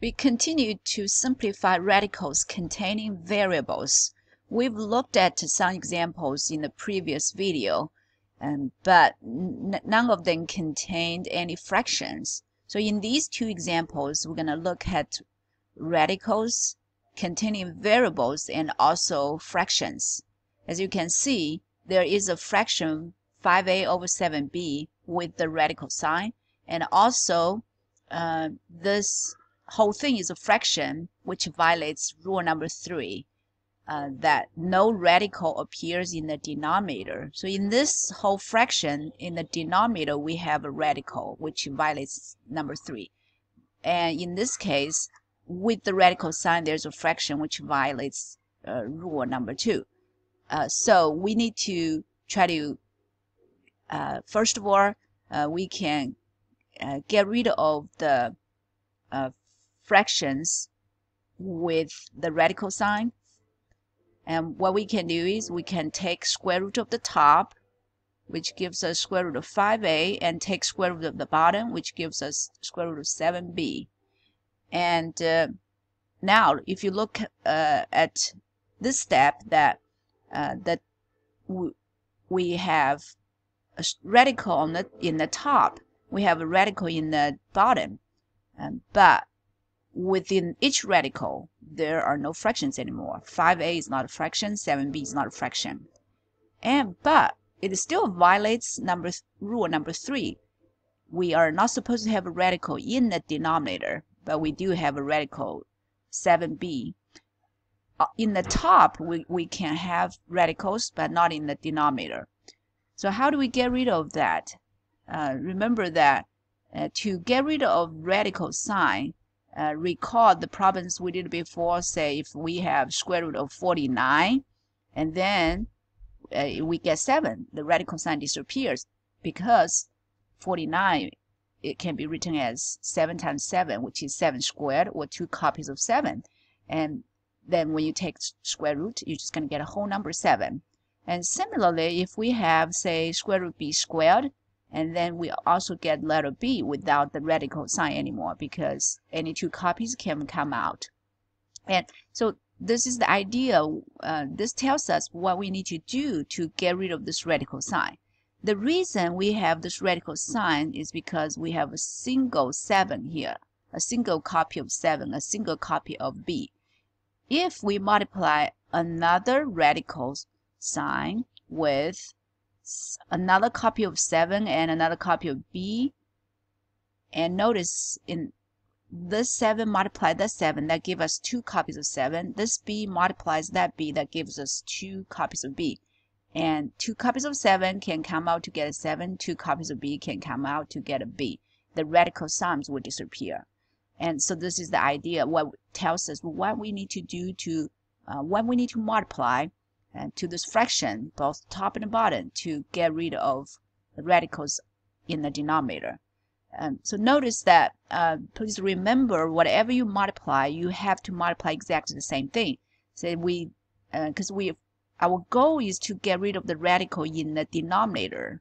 We continue to simplify radicals containing variables. We've looked at some examples in the previous video, um, but none of them contained any fractions. So in these two examples, we're going to look at radicals containing variables and also fractions. As you can see, there is a fraction 5a over 7b with the radical sign, and also uh, this whole thing is a fraction, which violates rule number three, uh, that no radical appears in the denominator. So in this whole fraction, in the denominator, we have a radical, which violates number three. And in this case, with the radical sign, there's a fraction which violates uh, rule number two. Uh, so we need to try to, uh, first of all, uh, we can uh, get rid of the fractions with the radical sign. And what we can do is we can take square root of the top, which gives us square root of 5a, and take square root of the bottom, which gives us square root of 7b. And uh, now, if you look uh, at this step, that uh, that we have a radical on the in the top, we have a radical in the bottom, um, but within each radical, there are no fractions anymore. 5a is not a fraction, 7b is not a fraction. And but it still violates number rule number three. We are not supposed to have a radical in the denominator, but we do have a radical 7b. Uh, in the top, we, we can have radicals, but not in the denominator. So how do we get rid of that? Uh, remember that uh, to get rid of radical sign, uh, recall the problems we did before, say if we have square root of 49 and then uh, we get 7, the radical sign disappears because 49 it can be written as 7 times 7, which is 7 squared, or 2 copies of 7. And then when you take square root, you're just going to get a whole number 7. And similarly, if we have, say, square root b squared, and then we also get letter B without the radical sign anymore because any two copies can come out. And so this is the idea. Uh, this tells us what we need to do to get rid of this radical sign. The reason we have this radical sign is because we have a single 7 here, a single copy of 7, a single copy of B. If we multiply another radical sign with another copy of 7 and another copy of B. And notice in this 7 multiplied that 7, that gives us two copies of 7. This B multiplies that B, that gives us two copies of B. And two copies of 7 can come out to get a 7. Two copies of B can come out to get a B. The radical sums will disappear. And so this is the idea, what tells us what we need to do to, uh, what we need to multiply and to this fraction, both top and bottom, to get rid of the radicals in the denominator. Um, so notice that, uh, please remember, whatever you multiply, you have to multiply exactly the same thing. So we, because uh, we, our goal is to get rid of the radical in the denominator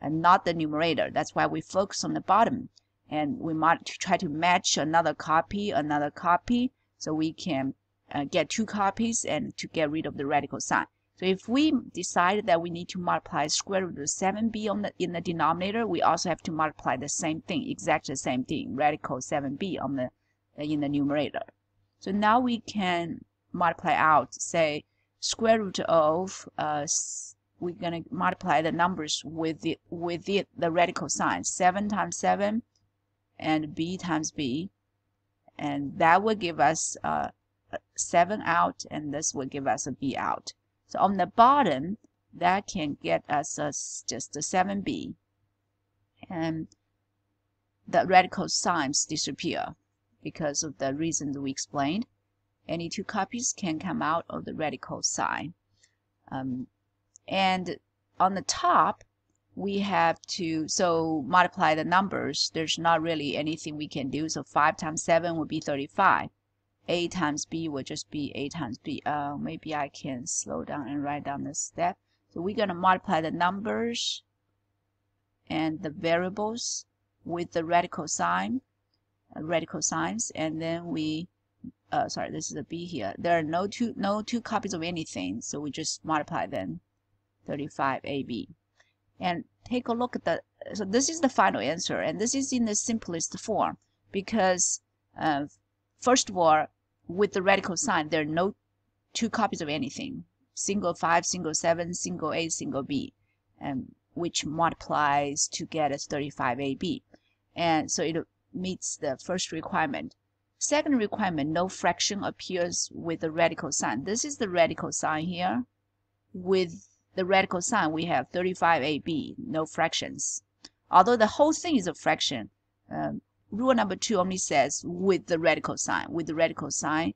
and not the numerator. That's why we focus on the bottom. And we might try to match another copy, another copy, so we can uh, get two copies and to get rid of the radical sign. So if we decide that we need to multiply square root of 7b on the, in the denominator, we also have to multiply the same thing, exactly the same thing, radical 7b on the in the numerator. So now we can multiply out, say, square root of, uh, we're going to multiply the numbers with the, with the, the radical sign, 7 times 7 and b times b. And that will give us uh, 7 out, and this will give us a b out. So on the bottom, that can get us a, just a 7b. And the radical signs disappear because of the reasons we explained. Any two copies can come out of the radical sign. Um, and on the top, we have to, so multiply the numbers. There's not really anything we can do. So 5 times 7 would be 35 a times b will just be a times b. Uh, maybe I can slow down and write down the step. So we're going to multiply the numbers and the variables with the radical sign. uh, radical signs, and then we, uh, sorry, this is a b here. There are no two no two copies of anything, so we just multiply them, 35ab, and take a look at the. So this is the final answer, and this is in the simplest form because, uh, first of all, with the radical sign, there are no two copies of anything. Single 5, single 7, single a, single b, and which multiplies to get us 35ab. And so it meets the first requirement. Second requirement, no fraction appears with the radical sign. This is the radical sign here. With the radical sign, we have 35ab, no fractions. Although the whole thing is a fraction, um, rule number two only says with the radical sign. With the radical sign,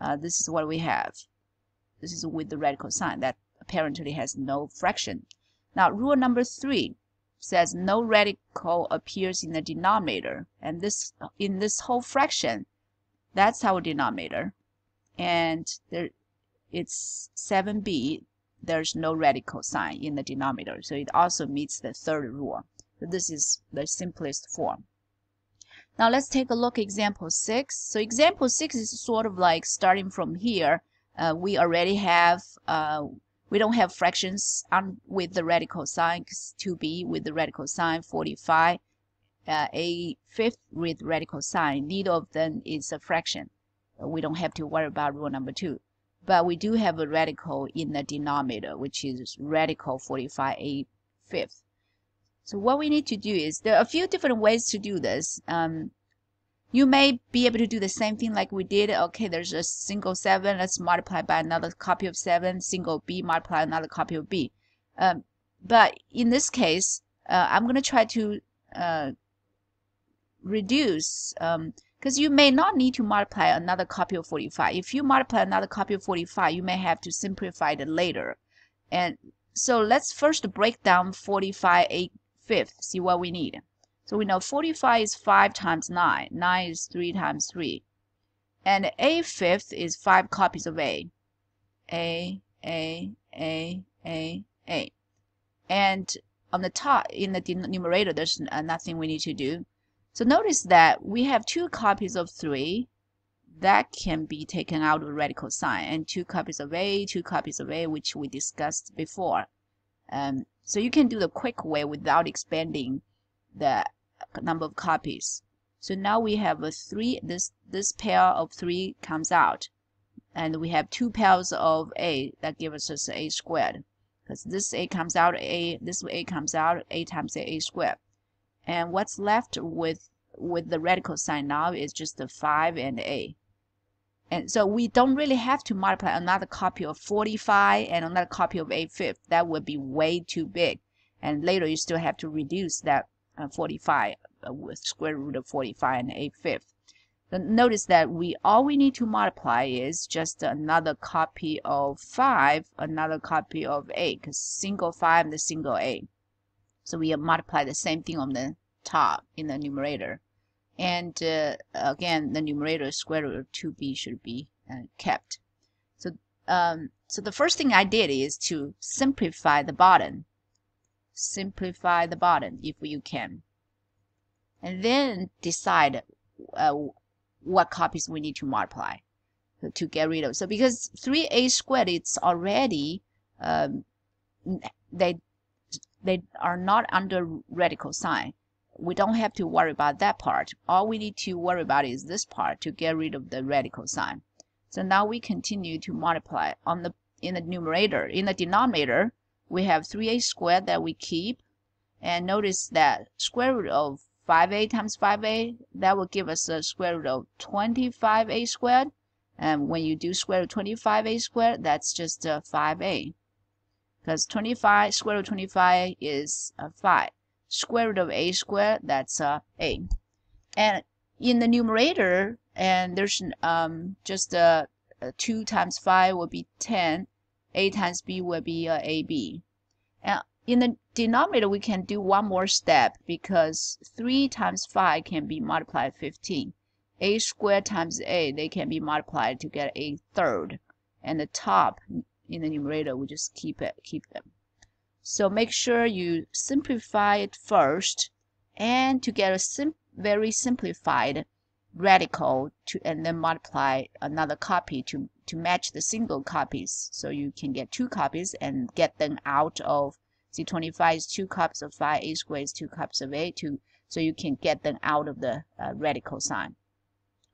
uh, this is what we have. This is with the radical sign that apparently has no fraction. Now, rule number three says no radical appears in the denominator. And this in this whole fraction, that's our denominator. And there, it's 7b. There's no radical sign in the denominator. So it also meets the third rule. So this is the simplest form. Now let's take a look at example 6. So example 6 is sort of like starting from here. Uh, we already have, uh, we don't have fractions on, with the radical sign, 2b with the radical sign, 45, uh, a fifth with radical sign. Neither of them is a fraction. We don't have to worry about rule number 2. But we do have a radical in the denominator, which is radical 45 a fifth. So what we need to do is, there are a few different ways to do this. Um, you may be able to do the same thing like we did. Okay, there's a single 7. Let's multiply by another copy of 7. Single b, multiply another copy of b. Um, but in this case, uh, I'm going to try to uh, reduce, because um, you may not need to multiply another copy of 45. If you multiply another copy of 45, you may have to simplify it later. And so let's first break down 45 a fifth, see what we need. So we know 45 is 5 times 9. 9 is 3 times 3. And a fifth is 5 copies of a. A, A, A, A, A. And on the top, in the numerator, there's nothing we need to do. So notice that we have two copies of 3 that can be taken out of the radical sign and two copies of A, two copies of A, which we discussed before. Um, so you can do the quick way without expanding the number of copies. So now we have a three, this, this pair of three comes out. And we have two pairs of A that gives us A squared. Because this A comes out, A, this A comes out, A times A, A squared. And what's left with, with the radical sign now is just the 5 and A. And so we don't really have to multiply another copy of 45 and another copy of 8 fifth. That would be way too big. And later you still have to reduce that uh, 45 uh, with square root of 45 and 8 fifth. Notice that we all we need to multiply is just another copy of 5, another copy of a, because single 5 and the single a. So we multiply the same thing on the top in the numerator and uh, again the numerator square root of 2b should be uh, kept. So um, so the first thing I did is to simplify the bottom. Simplify the bottom if you can. And then decide uh, what copies we need to multiply to get rid of. So because 3a squared it's already um, they they are not under radical sign we don't have to worry about that part. All we need to worry about is this part to get rid of the radical sign. So now we continue to multiply on the in the numerator. In the denominator, we have 3a squared that we keep. And notice that square root of 5a times 5a, that will give us a square root of 25a squared. And when you do square root 25a squared, that's just a 5a. Because 25, square root 25 is a 5 square root of a squared, that's uh, a. And in the numerator, and there's um, just uh, 2 times 5 will be 10, a times b will be uh, ab. And in the denominator, we can do one more step because 3 times 5 can be multiplied 15. a squared times a, they can be multiplied to get a third. And the top in the numerator, we just keep it, keep them. So make sure you simplify it first. And to get a sim very simplified radical to and then multiply another copy to to match the single copies so you can get two copies and get them out of see 25 is two cups of 5 a squared is two cups of a two so you can get them out of the uh, radical sign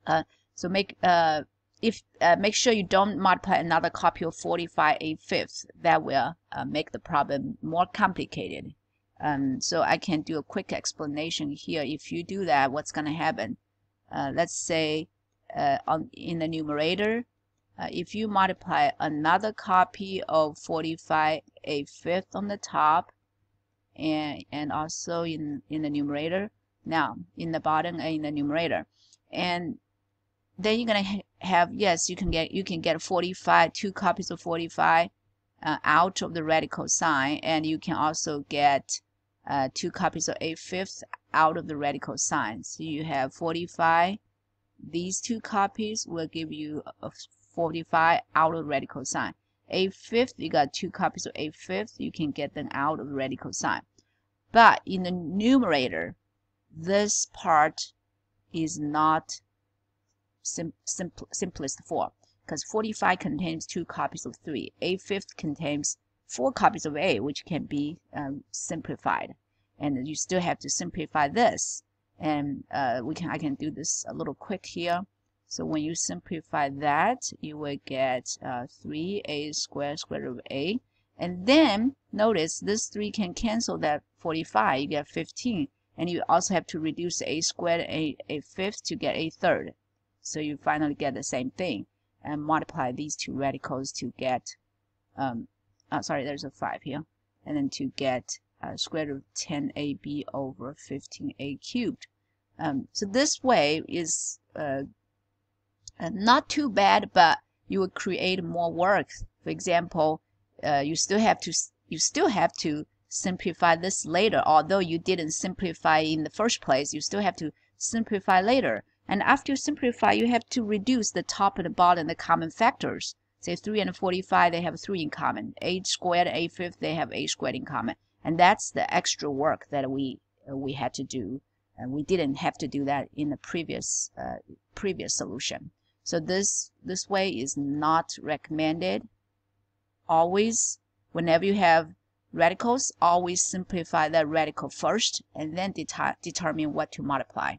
uh, so make uh, if uh, make sure you don't multiply another copy of 45 a fifth that will uh, make the problem more complicated. Um, so I can do a quick explanation here. If you do that what's going to happen? Uh, let's say uh, on in the numerator uh, if you multiply another copy of 45 a fifth on the top and and also in in the numerator now in the bottom and in the numerator and then you're gonna ha have yes you can get you can get 45 two copies of 45 uh, out of the radical sign and you can also get uh, two copies of a fifth out of the radical sign. So you have 45. These two copies will give you a 45 out of the radical sign. A fifth, you got two copies of a fifth. You can get them out of the radical sign. But in the numerator, this part is not sim simple, simplest form because 45 contains two copies of 3. A fifth contains four copies of A, which can be um, simplified. And you still have to simplify this. And uh, we can I can do this a little quick here. So when you simplify that, you will get uh, 3a squared square root of a. And then notice this 3 can cancel that 45. You get 15. And you also have to reduce a squared a, a fifth to get a third. So you finally get the same thing. And multiply these two radicals to get um, oh, sorry, there's a 5 here, and then to get uh, square root of 10ab over 15a cubed. Um, so this way is uh, uh, not too bad, but you will create more work. For example, uh, you still have to you still have to simplify this later. Although you didn't simplify in the first place, you still have to simplify later. And after you simplify, you have to reduce the top and the bottom, the common factors. Say 3 and 45, they have 3 in common. 8 squared, 8 fifth, they have 8 squared in common. And that's the extra work that we uh, we had to do. And we didn't have to do that in the previous uh, previous solution. So this this way is not recommended. Always, whenever you have radicals, always simplify that radical first and then de determine what to multiply.